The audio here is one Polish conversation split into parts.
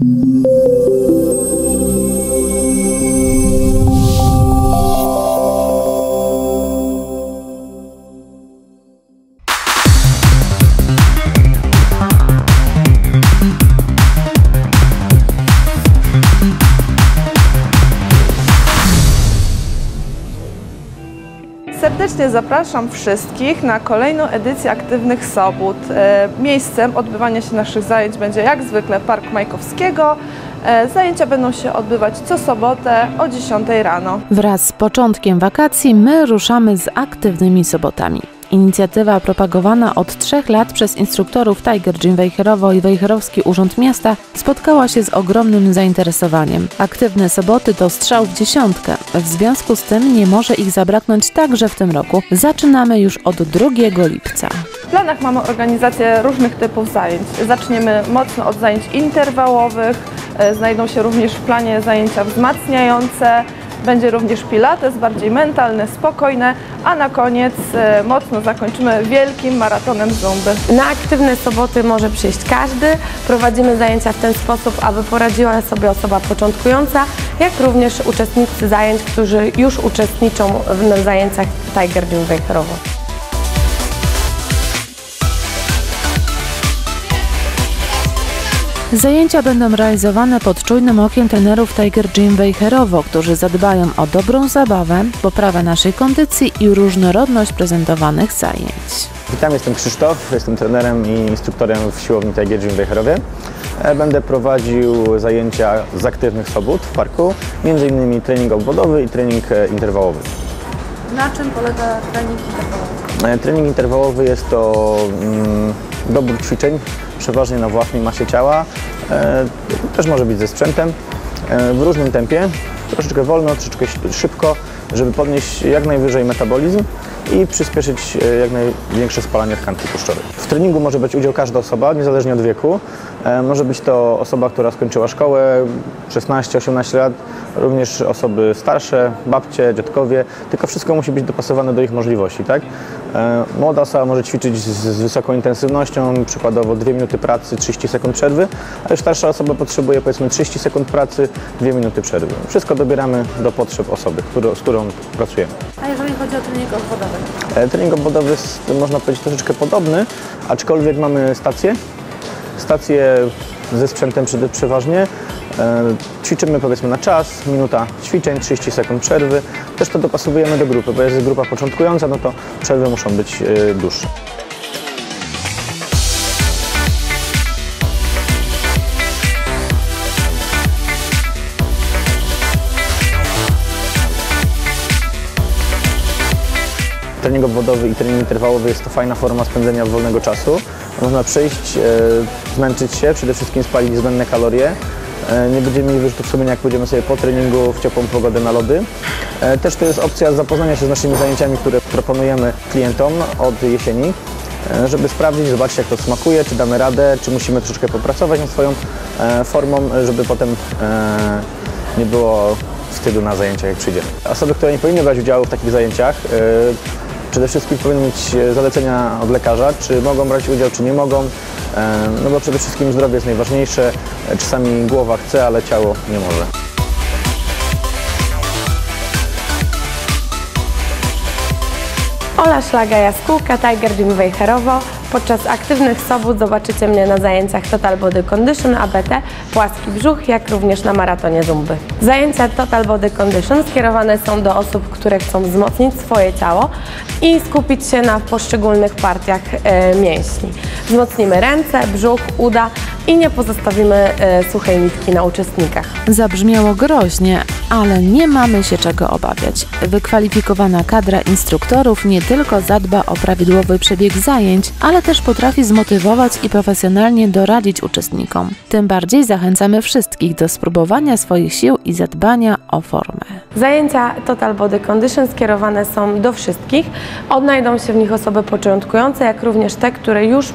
Thank you. Serdecznie zapraszam wszystkich na kolejną edycję Aktywnych Sobót. E, Miejscem odbywania się naszych zajęć będzie jak zwykle Park Majkowskiego. E, Zajęcia będą się odbywać co sobotę o 10 rano. Wraz z początkiem wakacji my ruszamy z aktywnymi sobotami. Inicjatywa propagowana od trzech lat przez instruktorów Tiger Gym Wejherowo i Wejherowski Urząd Miasta spotkała się z ogromnym zainteresowaniem. Aktywne soboty to strzał w dziesiątkę. W związku z tym nie może ich zabraknąć także w tym roku. Zaczynamy już od 2 lipca. W planach mamy organizację różnych typów zajęć. Zaczniemy mocno od zajęć interwałowych, e, znajdą się również w planie zajęcia wzmacniające, będzie również pilates, bardziej mentalne, spokojne, a na koniec e, mocno zakończymy wielkim maratonem zumby. Na aktywne soboty może przyjść każdy. Prowadzimy zajęcia w ten sposób, aby poradziła sobie osoba początkująca, jak również uczestnicy zajęć, którzy już uczestniczą w zajęciach Tiger Gym Wejherowo. Zajęcia będą realizowane pod czujnym okiem trenerów Tiger Gym Wejherowo, którzy zadbają o dobrą zabawę, poprawę naszej kondycji i różnorodność prezentowanych zajęć. Witam, jestem Krzysztof, jestem trenerem i instruktorem w siłowni Tiger Gym Wejherowie. E, Będę prowadził zajęcia z aktywnych sobot w parku, m.in. trening obwodowy i trening e, interwałowy. Na czym polega trening interwałowy? E, Trening interwałowy jest to mm, dobór ćwiczeń, przeważnie na własnej masie ciała. E, też może być ze sprzętem, e, w różnym tempie, troszeczkę wolno, troszeczkę szybko, żeby podnieść jak najwyżej metabolizm i przyspieszyć e, jak największe spalanie tkanki tłuszczowej. W treningu może brać udział każda osoba, niezależnie od wieku. E, Może być to osoba, która skończyła szkołę, 16-18 lat, również osoby starsze, babcie, dziadkowie, tylko wszystko musi być dopasowane do ich możliwości, tak? E, Młoda osoba może ćwiczyć z, wysoką intensywnością, przykładowo 2 minuty pracy, 30 sekund przerwy, a już starsza osoba potrzebuje powiedzmy 30 sekund pracy, 2 minuty przerwy. Wszystko dobieramy do potrzeb osoby, z którą pracujemy. A jeżeli chodzi o trening obwodowy? E, Trening obwodowy jest, można powiedzieć, troszeczkę podobny, aczkolwiek mamy stację. Stację ze sprzętem przeważnie. E, Ćwiczymy powiedzmy na czas, minuta ćwiczeń, 30 sekund przerwy. Też to dopasowujemy do grupy, bo jest grupa początkująca, no to przerwy muszą być e, dłuższe. Trening obwodowy i trening interwałowy jest to fajna forma spędzenia wolnego czasu. Można przyjść, e, zmęczyć się, przede wszystkim spalić zbędne kalorie. E, nie będziemy mieli wyrzutów sumienia, jak pójdziemy sobie po treningu w ciepłą pogodę na lody. E, też to jest opcja zapoznania się z naszymi zajęciami, które proponujemy klientom od jesieni, żeby sprawdzić, zobaczyć jak to smakuje, czy damy radę, czy musimy troszeczkę popracować nad swoją formą, żeby potem nie było wstydu na zajęciach, jak przyjdziemy. Osoby, które nie powinny brać udziału w takich zajęciach, przede wszystkim powinny mieć e, zalecenia od lekarza, czy mogą brać udział, czy nie mogą. E, No bo przede wszystkim zdrowie jest najważniejsze. E, Czasami głowa chce, ale ciało nie może. Ola Szlaga Jaskółka, Tiger Gym Wejherowo. Podczas aktywnych sobot zobaczycie mnie na zajęciach Total Body Condition, ABT, płaski brzuch, jak również na maratonie zumby. Zajęcia Total Body Condition skierowane są do osób, które chcą wzmocnić swoje ciało i skupić się na poszczególnych partiach e, mięśni. Wzmocnimy ręce, brzuch, uda i nie pozostawimy e, suchej nitki na uczestnikach. Zabrzmiało groźnie, ale nie mamy się czego obawiać. Wykwalifikowana kadra instruktorów nie tylko zadba o prawidłowy przebieg zajęć, ale też potrafi zmotywować i profesjonalnie doradzić uczestnikom. Tym bardziej zachęcamy wszystkich do spróbowania swoich sił i zadbania o formę. Zajęcia Total Body Condition skierowane są do wszystkich. Odnajdą się w nich osoby początkujące, jak również te, które już, y,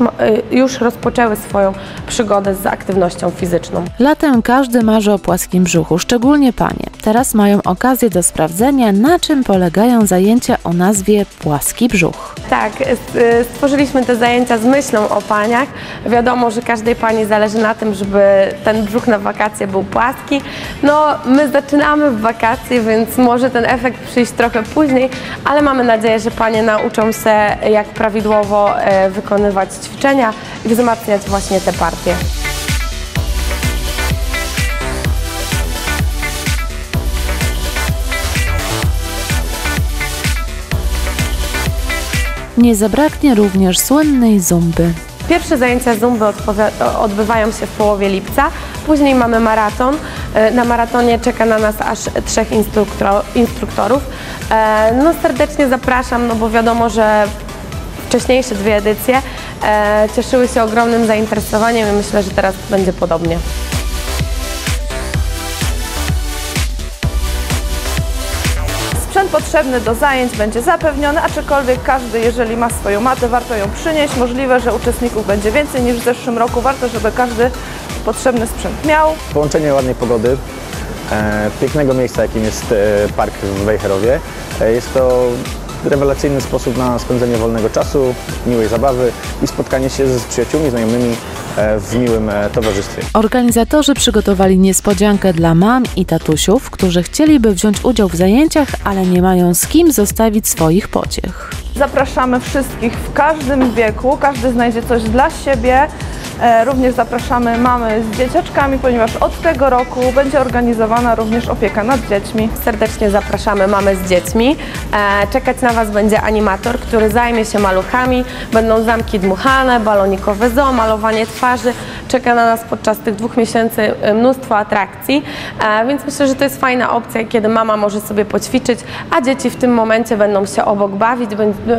już rozpoczęły swoją przygodę z aktywnością fizyczną. Latem każdy marzy o płaskim brzuchu, szczególnie panie. Teraz mają okazję do sprawdzenia, na czym polegają zajęcia o nazwie płaski brzuch. Tak, y, stworzyliśmy te zajęcia z myślą o paniach. Wiadomo, że każdej pani zależy na tym, żeby ten brzuch na wakacje był płaski. No, my zaczynamy w wakacje, więc może ten efekt przyjść trochę później, ale mamy nadzieję, że panie nauczą się, jak prawidłowo e, wykonywać ćwiczenia i wzmacniać właśnie te partie. Nie zabraknie również słynnej zumby. Pierwsze zajęcia zumby odbywają się w połowie lipca, później mamy maraton. E, Na maratonie czeka na nas aż trzech instruktorów. E, No serdecznie zapraszam, no bo wiadomo, że wcześniejsze dwie edycje e, cieszyły się ogromnym zainteresowaniem i myślę, że teraz będzie podobnie. Potrzebny do zajęć będzie zapewniony, aczkolwiek każdy, jeżeli ma swoją matę, warto ją przynieść. Możliwe, że uczestników będzie więcej niż w zeszłym roku. Warto, żeby każdy potrzebny sprzęt miał. Połączenie ładnej pogody, e, pięknego miejsca, jakim jest e, park w Wejherowie. E, jest to rewelacyjny sposób na spędzenie wolnego czasu, miłej zabawy i spotkanie się z przyjaciółmi, znajomymi w miłym e, towarzystwie. Organizatorzy przygotowali niespodziankę dla mam i tatusiów, którzy chcieliby wziąć udział w zajęciach, ale nie mają z kim zostawić swoich pociech. Zapraszamy wszystkich w każdym wieku, każdy znajdzie coś dla siebie. E, Również zapraszamy mamy z dzieciaczkami, ponieważ od tego roku będzie organizowana również opieka nad dziećmi. Serdecznie zapraszamy mamy z dziećmi. E, Czekać na Was będzie animator, który zajmie się maluchami. Będą zamki dmuchane, balonikowe zoo, malowanie twarzy. Czeka na nas podczas tych dwóch miesięcy e, mnóstwo atrakcji, więc myślę, że to jest fajna opcja, kiedy mama może sobie poćwiczyć, a dzieci w tym momencie będą się obok bawić,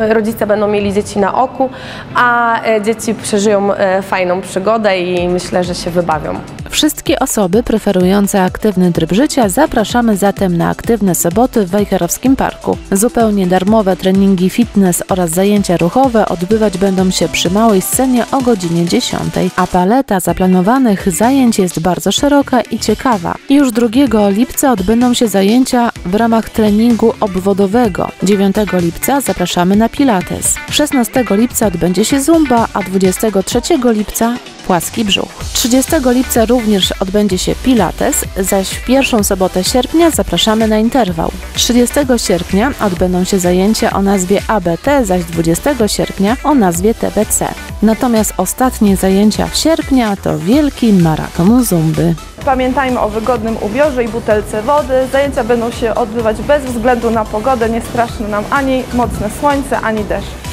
rodzice będą mieli dzieci na oku, a dzieci przeżyją fajną przygodę i myślę, że się wybawią. Wszystkie osoby preferujące aktywny tryb życia zapraszamy zatem na aktywne soboty w Wejherowskim Parku. Zupełnie darmowe treningi fitness oraz zajęcia ruchowe odbywać będą się przy małej scenie o godzinie 10, a paleta zaplanowanych zajęć jest bardzo szeroka i ciekawa. Już 2 lipca odbędą się zajęcia w ramach treningu obwodowego. 9 lipca zapraszamy na Pilates. 16 lipca odbędzie się Zumba, a 23 lipca płaski brzuch. 30 lipca również odbędzie się Pilates, zaś w pierwszą sobotę sierpnia zapraszamy na interwał. 30 sierpnia odbędą się zajęcia o nazwie ABT, zaś 20 sierpnia o nazwie TBC. Natomiast ostatnie zajęcia sierpnia to wielki maraton zumby. Pamiętajmy o wygodnym ubiorze i butelce wody. Zajęcia będą się odbywać bez względu na pogodę. Nie straszny nam ani mocne słońce, ani deszcz.